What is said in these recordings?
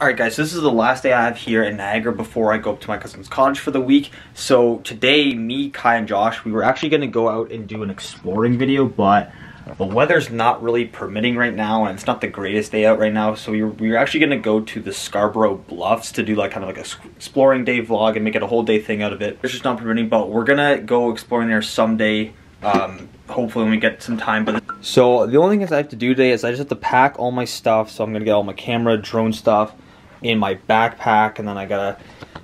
Alright guys, this is the last day I have here in Niagara before I go up to my cousin's cottage for the week. So today, me, Kai, and Josh, we were actually going to go out and do an exploring video, but the weather's not really permitting right now, and it's not the greatest day out right now, so we were, we were actually going to go to the Scarborough Bluffs to do like kind of like a exploring day vlog and make it a whole day thing out of it. It's just not permitting, but we're going to go exploring there someday, um, hopefully when we get some time. But So the only thing I have to do today is I just have to pack all my stuff, so I'm going to get all my camera, drone stuff, in my backpack and then I gotta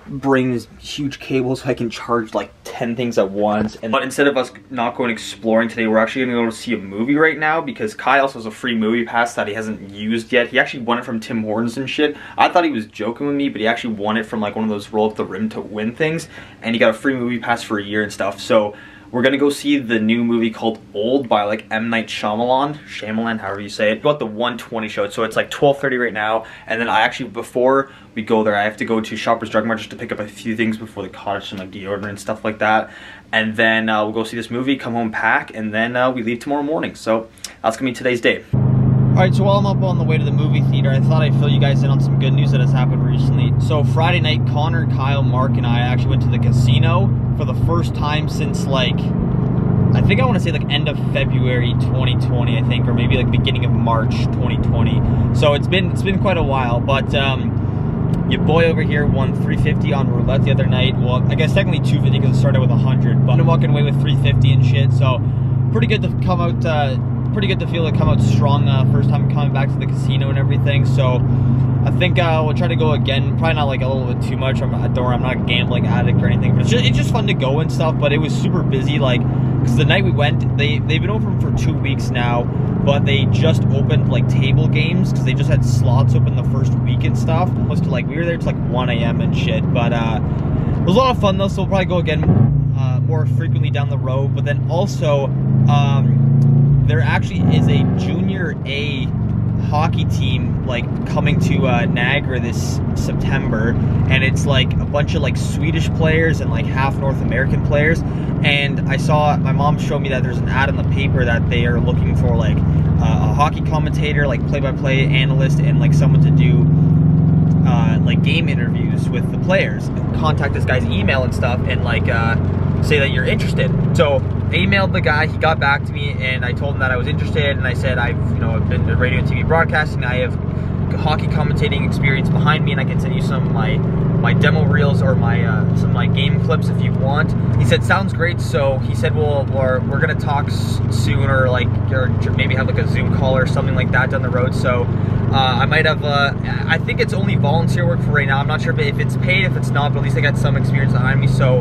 bring this huge cable so I can charge like 10 things at once. And but instead of us not going exploring today, we're actually gonna go to see a movie right now because Kai also has a free movie pass that he hasn't used yet. He actually won it from Tim Hortons and shit. I thought he was joking with me, but he actually won it from like one of those roll up the rim to win things. And he got a free movie pass for a year and stuff. So we're gonna go see the new movie called Old by like M. Night Shyamalan, Shyamalan, however you say it. Got the 120 show, so it's like 12.30 right now. And then I actually, before we go there, I have to go to Shoppers Drug Mart just to pick up a few things before the cottage, like deodorant and stuff like that. And then uh, we'll go see this movie, come home, pack, and then uh, we leave tomorrow morning. So that's gonna be today's day. Alright, so while I'm up on the way to the movie theater, I thought I'd fill you guys in on some good news that has happened recently. So Friday night, Connor, Kyle, Mark, and I actually went to the casino for the first time since like, I think I want to say like end of February 2020, I think, or maybe like beginning of March 2020. So it's been it's been quite a while, but um, your boy over here won 350 on roulette the other night. Well, I guess technically 250 because it started with 100, but I'm walking away with 350 and shit. So pretty good to come out. Uh, pretty good to feel it come out strong uh, first time coming back to the casino and everything. So I think uh, we'll try to go again. Probably not like a little bit too much. I'm, I don't, I'm not a gambling addict or anything, but it's just, it's just fun to go and stuff. But it was super busy. Like, because the night we went, they they've been open for two weeks now, but they just opened like table games because they just had slots open the first week and stuff. Almost like we were there to like 1 a.m. and shit. But uh, it was a lot of fun though. So we'll probably go again uh, more frequently down the road. But then also. Um, there actually is a junior A hockey team like coming to uh, Niagara this September, and it's like a bunch of like Swedish players and like half North American players. And I saw my mom showed me that there's an ad in the paper that they are looking for like uh, a hockey commentator, like play-by-play analyst, and like someone to do uh, like game interviews with the players. Contact this guy's email and stuff, and like uh, say that you're interested. So I emailed the guy, he got back to me, and I told him that I was interested, and I said I've, you know, I've been to radio and TV broadcasting, I have hockey commentating experience behind me, and I can send you some of my my demo reels or my uh, some of my game clips if you want. He said, sounds great. So he said, well, we're, we're gonna talk soon, or like, or maybe have like a Zoom call or something like that down the road. So uh, I might have. Uh, I think it's only volunteer work for right now. I'm not sure if it's paid, if it's not, but at least I got some experience behind me. So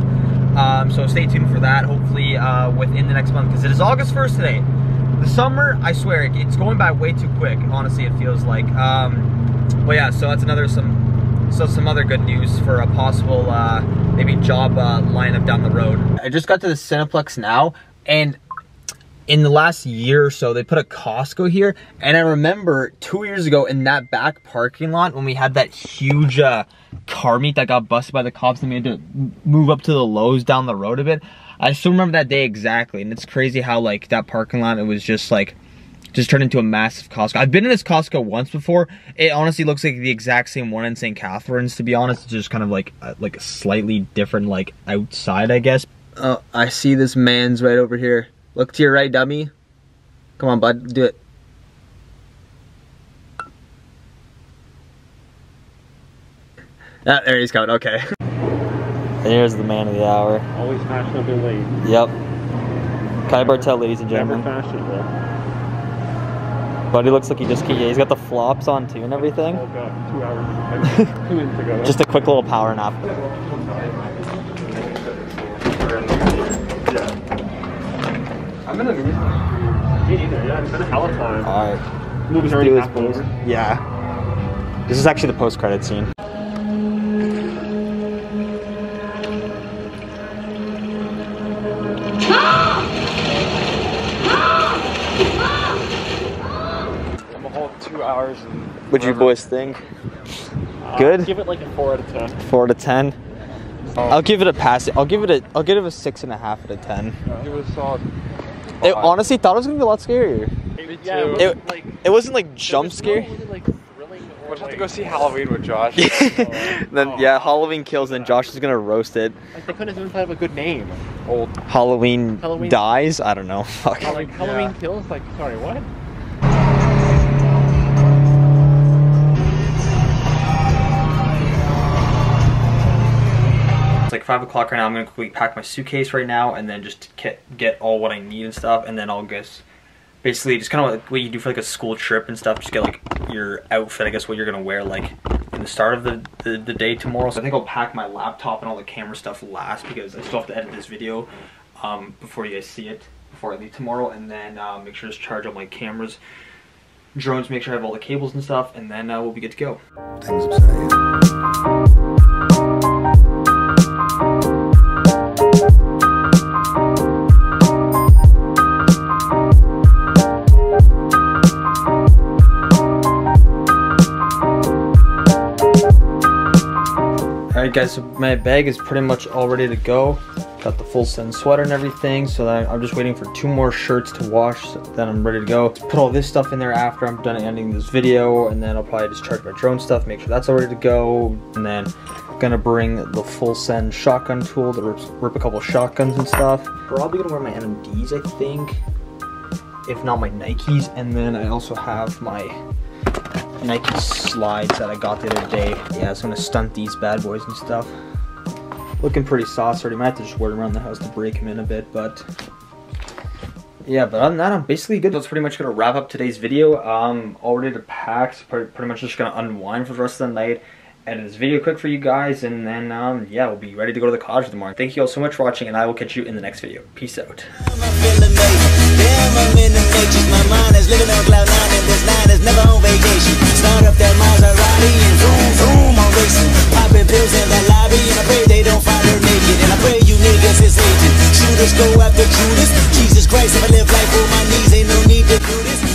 um, so stay tuned for that, hopefully uh, within the next month, because it is August 1st today. The summer, I swear, it's going by way too quick, honestly, it feels like. Um, but yeah, so that's another, some, so some other good news for a possible, uh, maybe job uh, lineup down the road. I just got to the Cineplex now, and in the last year or so, they put a Costco here. And I remember two years ago in that back parking lot when we had that huge uh, car meet that got busted by the cops and we had to move up to the Lowe's down the road a bit. I still remember that day exactly. And it's crazy how like that parking lot, it was just like, just turned into a massive Costco. I've been in this Costco once before. It honestly looks like the exact same one in St. Catharines, to be honest. It's just kind of like, uh, like a slightly different, like outside, I guess. Oh, I see this man's right over here. Look to your right, dummy. Come on, bud. Do it. Ah, there he's coming. Okay. There's the man of the hour. Always fashionably late. Yep. Kai Bartel, ladies and Never gentlemen. fashionable. Buddy looks like he just, yeah, he's got the flops on too and everything. Oh god, two hours. two minutes ago. Just a quick little power nap. yeah. I'm in a movie. Me neither. Yeah, it's been a hell of a time. Alright. Movie's already this, half over. Yeah. This is actually the post-credit scene. I'm a whole two hours and. What'd you boys think? Uh, good? Give it like a four out of ten. Four to ten. Oh. I'll give it a pass. I'll give it a. I'll give it a six and a half out of ten. It was solid. It honestly thought it was gonna be a lot scarier. Yeah, it It, wasn't like it wasn't like jump was no scare. really, like thrilling We'll have to go see Halloween with Josh. then Oh. yeah, Halloween kills, and Josh is gonna roast it. Like, they couldn't even have a good name. Old Halloween, Halloween- dies. I don't know. Fuck. Oh, Halloween, yeah. Halloween kills. Like, sorry, what? It's like five o'clock right now. I'm gonna quickly pack my suitcase right now, and then just get get all what I need and stuff, and then I'll guess basically just kind of like what you do for like a school trip and stuff. Just get like your outfit, I guess, what you're gonna wear like in the start of the, the the day tomorrow. So I think I'll pack my laptop and all the camera stuff last because I still have to edit this video um, before you guys see it before I leave tomorrow, and then uh, make sure to charge all my cameras. Drones, make sure I have all the cables and stuff, and then uh, we'll be good to go. Guys, so my bag is pretty much all ready to go. Got the full send sweater and everything, so I'm just waiting for two more shirts to wash, so then I'm ready to go. Put all this stuff in there after I'm done ending this video, and then I'll probably just charge my drone stuff, make sure that's all ready to go, and then gonna bring the full send shotgun tool to rip, rip a couple shotguns and stuff. Probably gonna wear my MMDs, I think, if not my Nikes, and then I also have my Nike slides that I got the other day. Yeah, it's gonna stunt these bad boys and stuff. Looking pretty already. Might have to just wear around the house to break them in a bit, but yeah. But other than that, I'm basically good. That's pretty much gonna wrap up today's video. Um, all ready to pack. So pretty, pretty much just gonna unwind for the rest of the night. Edit this video quick for you guys, and then um, yeah, we'll be ready to go to the college tomorrow. Thank you all so much for watching, and I will catch you in the next video. Peace out. Damn, I'm in the matrix. My mind is living on cloud nine, and this nine is never on vacation. Start up that Maserati and zoom, zoom, I'm racing. Popping pills in that lobby, and I pray they don't find her naked. And I pray you niggas is hating. Shooters go after Judas. Jesus Christ, if I live life on my knees, ain't no need to do this.